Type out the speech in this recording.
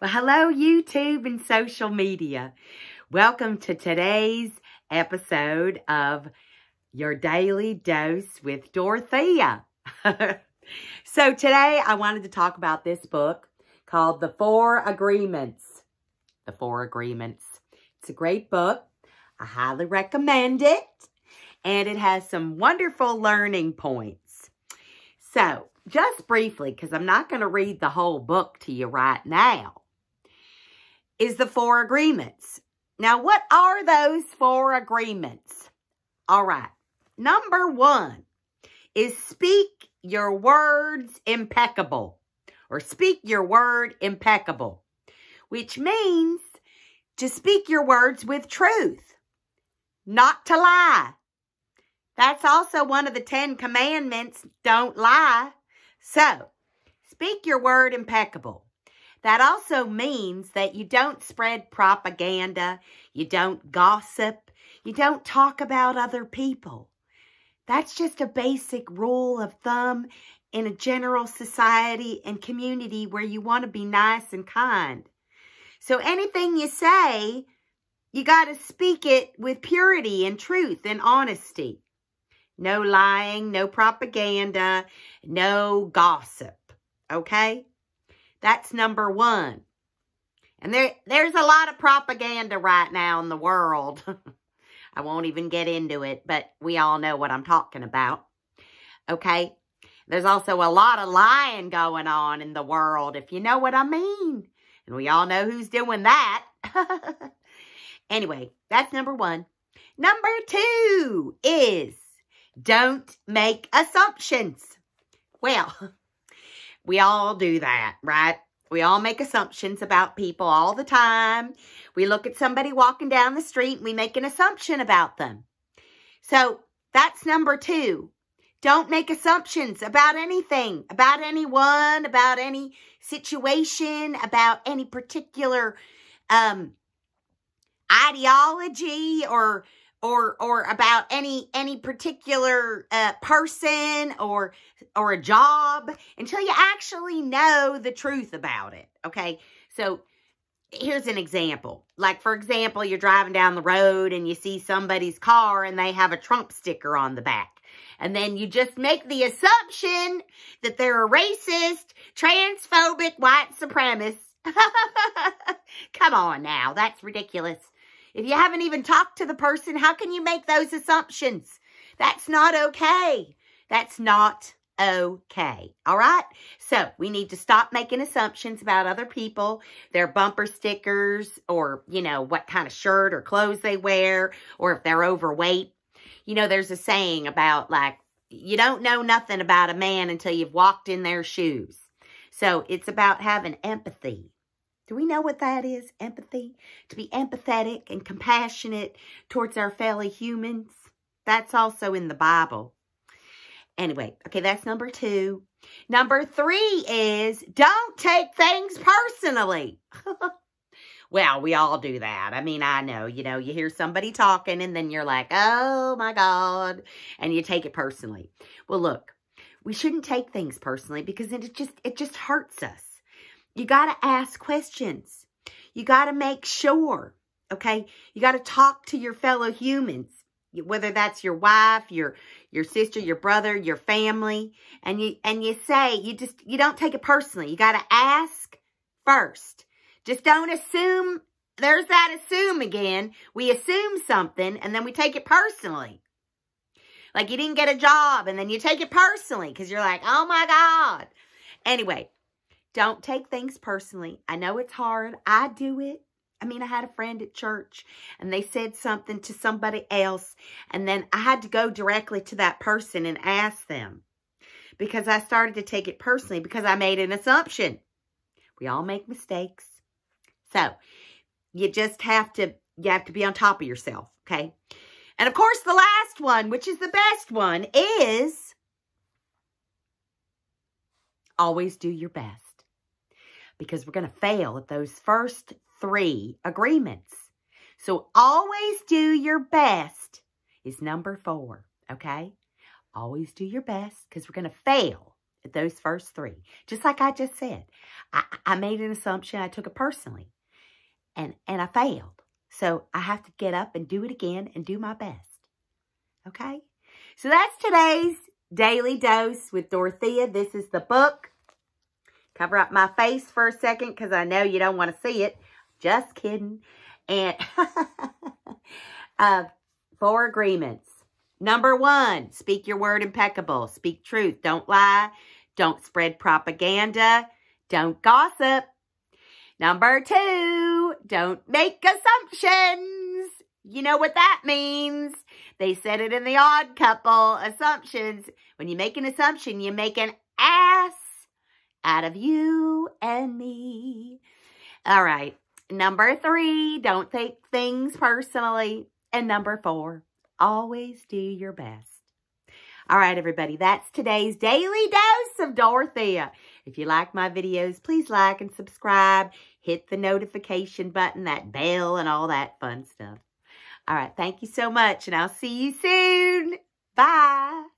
Well, hello, YouTube and social media. Welcome to today's episode of Your Daily Dose with Dorothea. so today I wanted to talk about this book called The Four Agreements. The Four Agreements. It's a great book. I highly recommend it. And it has some wonderful learning points. So, just briefly, because I'm not going to read the whole book to you right now is the four agreements. Now, what are those four agreements? All right. Number one is speak your words impeccable or speak your word impeccable, which means to speak your words with truth, not to lie. That's also one of the Ten Commandments, don't lie. So, speak your word impeccable. That also means that you don't spread propaganda, you don't gossip, you don't talk about other people. That's just a basic rule of thumb in a general society and community where you want to be nice and kind. So anything you say, you got to speak it with purity and truth and honesty. No lying, no propaganda, no gossip. Okay? That's number one. And there, there's a lot of propaganda right now in the world. I won't even get into it, but we all know what I'm talking about. Okay? There's also a lot of lying going on in the world, if you know what I mean. And we all know who's doing that. anyway, that's number one. Number two is don't make assumptions. Well, We all do that, right? We all make assumptions about people all the time. We look at somebody walking down the street and we make an assumption about them. So that's number two. Don't make assumptions about anything, about anyone, about any situation, about any particular um, ideology or or or about any any particular uh, person or or a job until you actually know the truth about it. Okay, so here's an example. Like for example, you're driving down the road and you see somebody's car and they have a Trump sticker on the back. And then you just make the assumption that they're a racist, transphobic, white supremacist. Come on now, that's ridiculous. If you haven't even talked to the person, how can you make those assumptions? That's not okay. That's not okay. All right? So we need to stop making assumptions about other people, their bumper stickers, or, you know, what kind of shirt or clothes they wear, or if they're overweight. You know, there's a saying about like, you don't know nothing about a man until you've walked in their shoes. So it's about having empathy do we know what that is? Empathy? To be empathetic and compassionate towards our fellow humans. That's also in the Bible. Anyway, okay, that's number two. Number three is don't take things personally. well, we all do that. I mean, I know, you know, you hear somebody talking and then you're like, oh my God, and you take it personally. Well, look, we shouldn't take things personally because it just, it just hurts us. You got to ask questions. You got to make sure, okay? You got to talk to your fellow humans, whether that's your wife, your your sister, your brother, your family, and you and you say you just you don't take it personally. You got to ask first. Just don't assume. There's that assume again. We assume something and then we take it personally. Like you didn't get a job and then you take it personally because you're like, oh my God. Anyway, don't take things personally. I know it's hard. I do it. I mean, I had a friend at church and they said something to somebody else and then I had to go directly to that person and ask them because I started to take it personally because I made an assumption. We all make mistakes. So, you just have to, you have to be on top of yourself, okay? And of course, the last one, which is the best one, is always do your best because we're going to fail at those first three agreements. So always do your best is number four, okay? Always do your best because we're going to fail at those first three. Just like I just said. I, I made an assumption. I took it personally. And, and I failed. So I have to get up and do it again and do my best. Okay? So that's today's Daily Dose with Dorothea. This is the book. Cover up my face for a second because I know you don't want to see it. Just kidding. And uh, four agreements. Number one, speak your word impeccable. Speak truth. Don't lie. Don't spread propaganda. Don't gossip. Number two, don't make assumptions. You know what that means. They said it in the odd couple, assumptions. When you make an assumption, you make an ass out of you and me. All right. Number three, don't take things personally. And number four, always do your best. All right, everybody, that's today's Daily Dose of Dorothea. If you like my videos, please like and subscribe. Hit the notification button, that bell, and all that fun stuff. All right, thank you so much, and I'll see you soon. Bye.